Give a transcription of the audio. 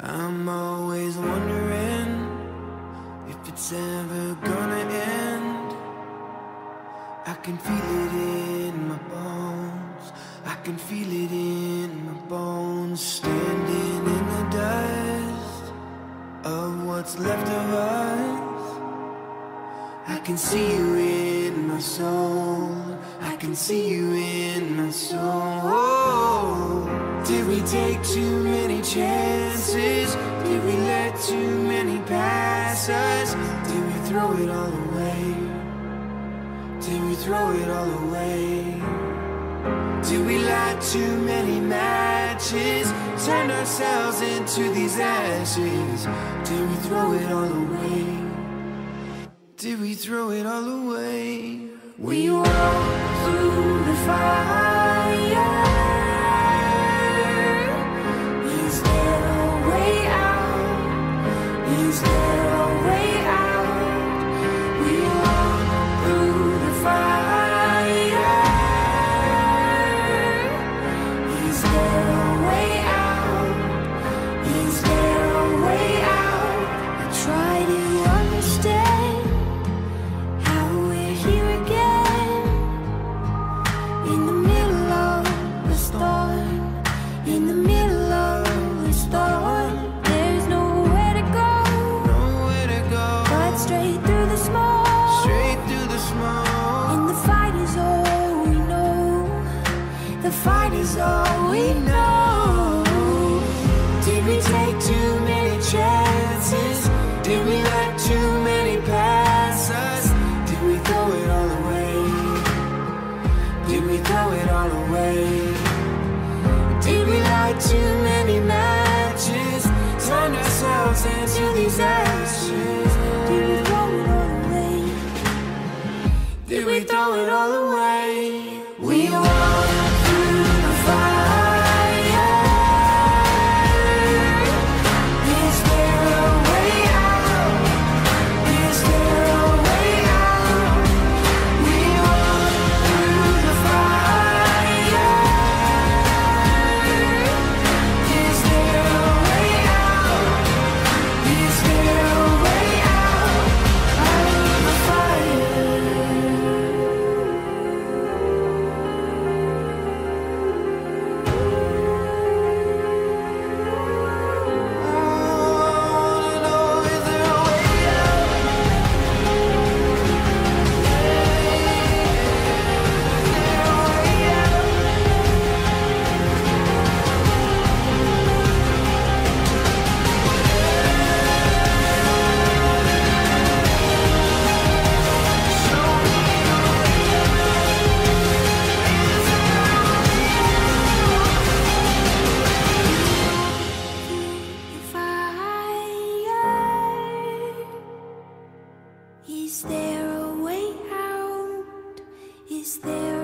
I'm always wondering if it's ever gonna end. I can feel it in my bones. I can feel it in my bones. Standing in the dust of what's left of us. I can see you in my soul. I can see you in my soul. Did we take too many chances? Did we let too many pass us? Did we throw it all away? Did we throw it all away? Did we light too many matches? Turn ourselves into these ashes? Did we throw it all away? Did we throw it all away? We The fight is all we know. Did we take too many chances? Did we let too many pass us? Did we throw it all away? Did we throw it all away? Did we light too many matches? Turn ourselves into these ashes? Did we throw it all away? Did we throw it all away? there